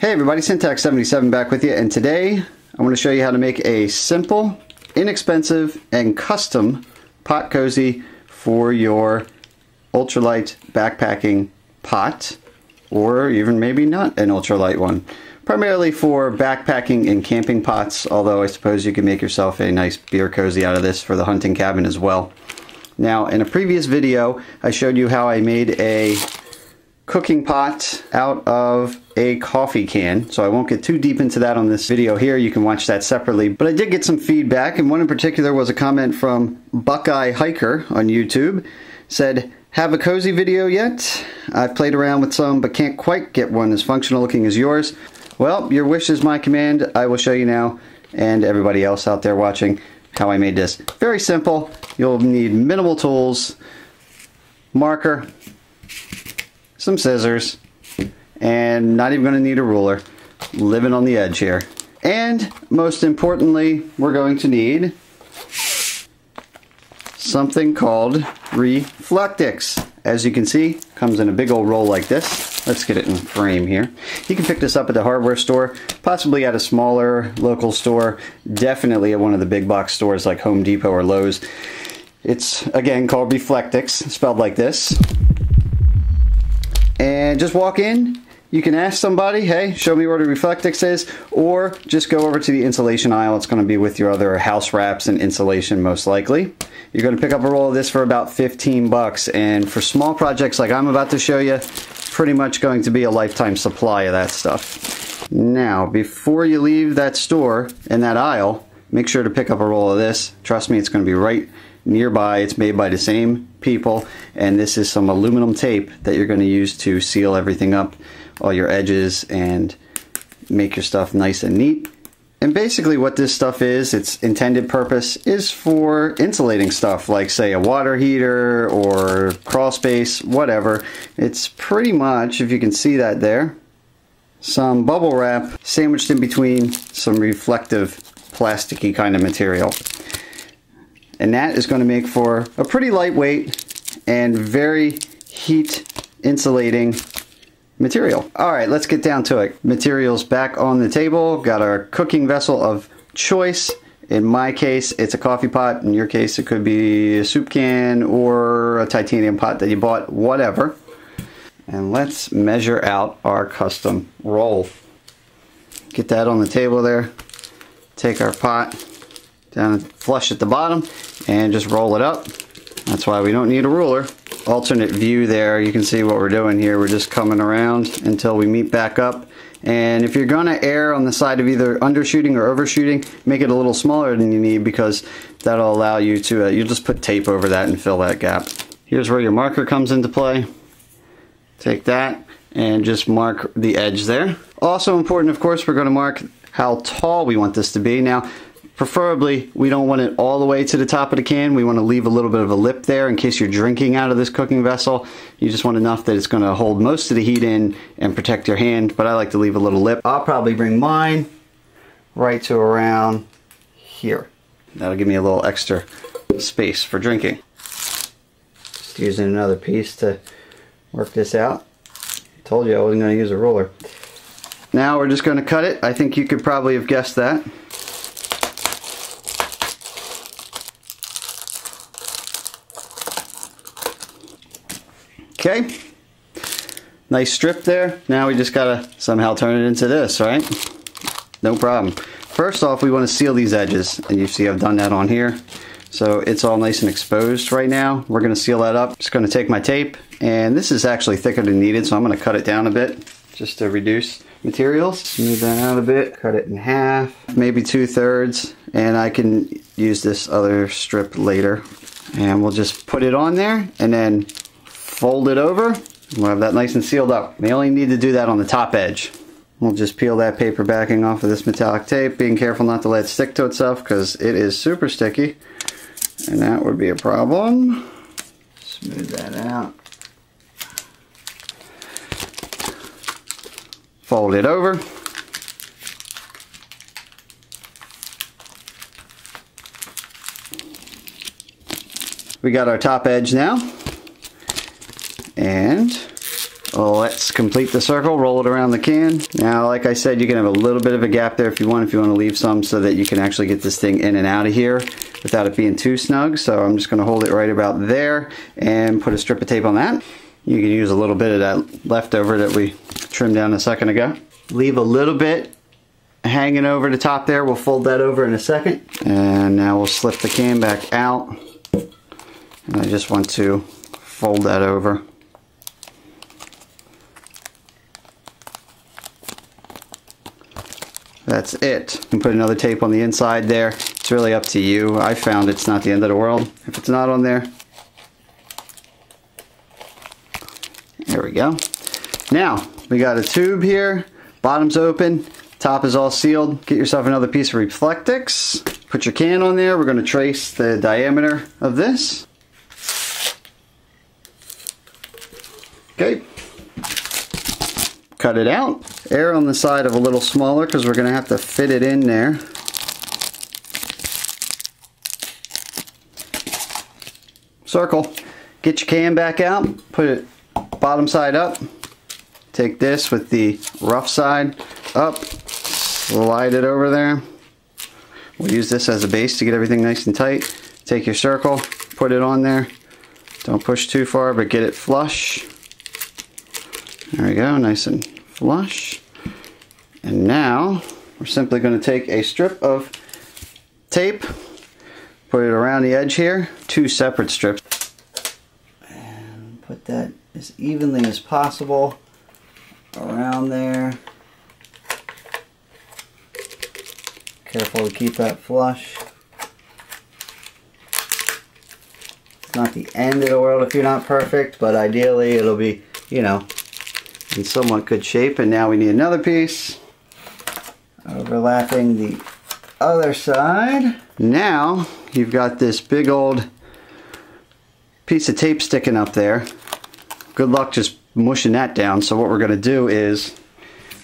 Hey everybody, Sintax77 back with you, and today I want to show you how to make a simple, inexpensive, and custom pot cozy for your ultralight backpacking pot, or even maybe not an ultralight one. Primarily for backpacking and camping pots, although I suppose you can make yourself a nice beer cozy out of this for the hunting cabin as well. Now, in a previous video, I showed you how I made a cooking pot out of a coffee can. So I won't get too deep into that on this video here. You can watch that separately. But I did get some feedback, and one in particular was a comment from Buckeye Hiker on YouTube. Said, have a cozy video yet? I've played around with some, but can't quite get one as functional looking as yours. Well, your wish is my command. I will show you now, and everybody else out there watching, how I made this. Very simple. You'll need minimal tools, marker, some scissors, and not even going to need a ruler. Living on the edge here. And most importantly, we're going to need something called Reflectix. As you can see, comes in a big old roll like this. Let's get it in frame here. You can pick this up at the hardware store, possibly at a smaller local store, definitely at one of the big box stores like Home Depot or Lowe's. It's, again, called Reflectix, spelled like this. And just walk in, you can ask somebody, hey, show me where the Reflectix is, or just go over to the insulation aisle. It's going to be with your other house wraps and insulation most likely. You're going to pick up a roll of this for about 15 bucks, and for small projects like I'm about to show you, pretty much going to be a lifetime supply of that stuff. Now, before you leave that store in that aisle, make sure to pick up a roll of this. Trust me, it's going to be right nearby. It's made by the same people, and this is some aluminum tape that you're going to use to seal everything up, all your edges, and make your stuff nice and neat. And basically what this stuff is, its intended purpose is for insulating stuff like say a water heater or crawl space, whatever. It's pretty much, if you can see that there, some bubble wrap sandwiched in between some reflective plasticky kind of material. And that is going to make for a pretty lightweight and very heat insulating material. All right, let's get down to it. Materials back on the table. Got our cooking vessel of choice. In my case, it's a coffee pot. In your case, it could be a soup can or a titanium pot that you bought, whatever. And let's measure out our custom roll. Get that on the table there. Take our pot down flush at the bottom and just roll it up. That's why we don't need a ruler alternate view there, you can see what we're doing here. We're just coming around until we meet back up. And if you're to err on the side of either undershooting or overshooting, make it a little smaller than you need because that'll allow you to, uh, you'll just put tape over that and fill that gap. Here's where your marker comes into play. Take that and just mark the edge there. Also important, of course, we're to mark how tall we want this to be. Now, Preferably, we don't want it all the way to the top of the can. We want to leave a little bit of a lip there in case you're drinking out of this cooking vessel. You just want enough that it's going to hold most of the heat in and protect your hand, but I like to leave a little lip. I'll probably bring mine right to around here. That'll give me a little extra space for drinking. Just using another piece to work this out. Told you I wasn't going to use a ruler. Now we're just going to cut it. I think you could probably have guessed that. Okay, nice strip there. Now we just gotta somehow turn it into this, right? No problem. First off, we wanna seal these edges, and you see I've done that on here. So it's all nice and exposed right now. We're gonna seal that up. Just gonna take my tape, and this is actually thicker than needed, so I'm gonna cut it down a bit just to reduce materials. Smooth that out a bit, cut it in half, maybe two thirds, and I can use this other strip later. And we'll just put it on there, and then fold it over. We'll have that nice and sealed up. We only need to do that on the top edge. We'll just peel that paper backing off of this metallic tape, being careful not to let it stick to itself because it is super sticky. And that would be a problem. Smooth that out. Fold it over. We got our top edge now. And Let's complete the circle, roll it around the can. Now, like I said, you can have a little bit of a gap there if you want, if you want to leave some so that you can actually get this thing in and out of here without it being too snug. So I'm just going to hold it right about there and put a strip of tape on that. You can use a little bit of that leftover that we trimmed down a second ago. Leave a little bit hanging over the top there. We'll fold that over in a second. And now we'll slip the can back out. And I just want to fold that over. That's it. You can put another tape on the inside there. It's really up to you. I found it's not the end of the world. If it's not on there, there we go. Now, we got a tube here. Bottom's open. Top is all sealed. Get yourself another piece of Reflectix. Put your can on there. We're going to trace the diameter of this. Okay. Cut it out. Err on the side of a little smaller because we're going to have to fit it in there. Circle. Get your can back out. Put it bottom side up. Take this with the rough side up. Slide it over there. We'll use this as a base to get everything nice and tight. Take your circle, put it on there. Don't push too far, but get it flush. There we go, nice and flush. And now we're simply going to take a strip of tape, put it around the edge here, two separate strips, and put that as evenly as possible around there. Careful to keep that flush. It's not the end of the world if you're not perfect, but ideally it'll be, you know, in somewhat good shape. And now we need another piece. Overlapping the other side. Now you've got this big old piece of tape sticking up there. Good luck just mushing that down. So what we're going to do is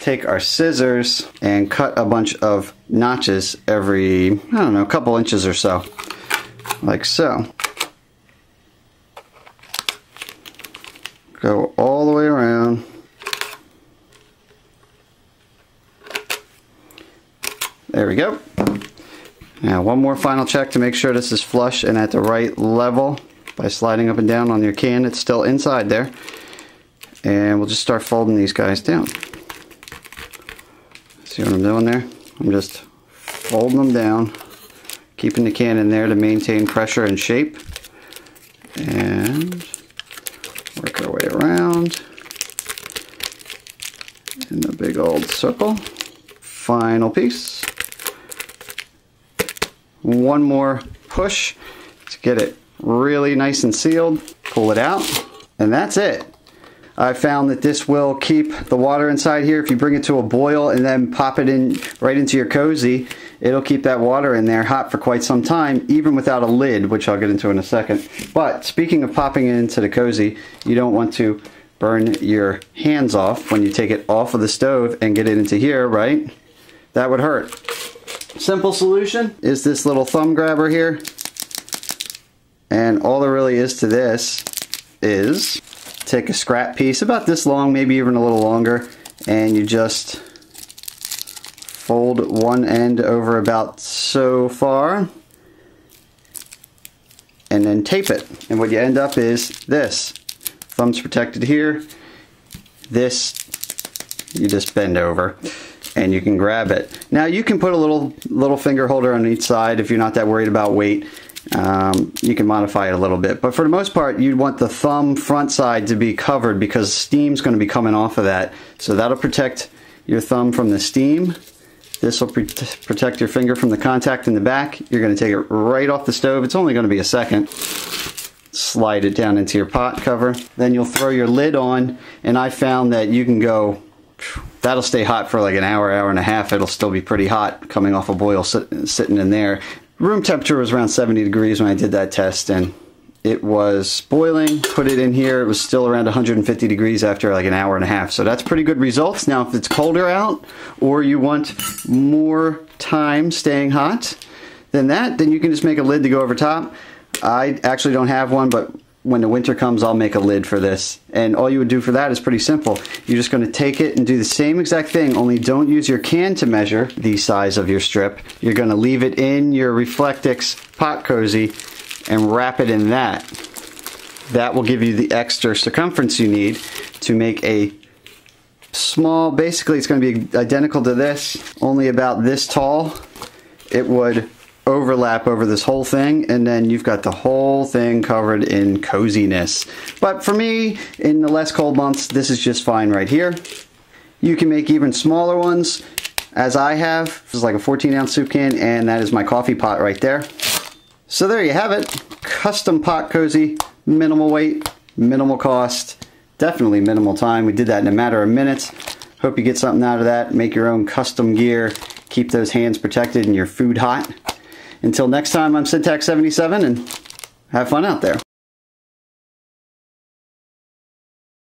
take our scissors and cut a bunch of notches every, I don't know, a couple inches or so. Like so. Go all the way around. There we go. Now one more final check to make sure this is flush and at the right level by sliding up and down on your can. It's still inside there. And we'll just start folding these guys down. See what I'm doing there? I'm just folding them down, keeping the can in there to maintain pressure and shape. And work our way around in the big old circle. Final piece one more push to get it really nice and sealed. Pull it out, and that's it. I found that this will keep the water inside here. If you bring it to a boil and then pop it in right into your cozy, it'll keep that water in there hot for quite some time, even without a lid, which I'll get into in a second. But speaking of popping it into the cozy, you don't want to burn your hands off when you take it off of the stove and get it into here, right? That would hurt. Simple solution is this little thumb grabber here. And all there really is to this is take a scrap piece about this long, maybe even a little longer, and you just fold one end over about so far and then tape it. And what you end up is this. Thumb's protected here. This, you just bend over and you can grab it. Now you can put a little little finger holder on each side if you're not that worried about weight. Um, you can modify it a little bit, but for the most part, you'd want the thumb front side to be covered because steam's going to be coming off of that. So that'll protect your thumb from the steam. This will protect your finger from the contact in the back. You're going to take it right off the stove. It's only going to be a second. Slide it down into your pot cover. Then you'll throw your lid on, and I found that you can go that'll stay hot for like an hour, hour and a half. It'll still be pretty hot coming off a boil sit, sitting in there. Room temperature was around 70 degrees when I did that test and it was boiling. Put it in here. It was still around 150 degrees after like an hour and a half. So that's pretty good results. Now if it's colder out or you want more time staying hot than that, then you can just make a lid to go over top. I actually don't have one, but when the winter comes, I'll make a lid for this. And all you would do for that is pretty simple. You're just going to take it and do the same exact thing, only don't use your can to measure the size of your strip. You're going to leave it in your Reflectix pot cozy and wrap it in that. That will give you the extra circumference you need to make a small, basically it's going to be identical to this, only about this tall. It would overlap over this whole thing and then you've got the whole thing covered in coziness. But for me, in the less cold months, this is just fine right here. You can make even smaller ones as I have. This is like a 14 ounce soup can and that is my coffee pot right there. So there you have it. Custom pot cozy, minimal weight, minimal cost, definitely minimal time. We did that in a matter of minutes. Hope you get something out of that. Make your own custom gear. Keep those hands protected and your food hot. Until next time, I'm Sintax77 and have fun out there.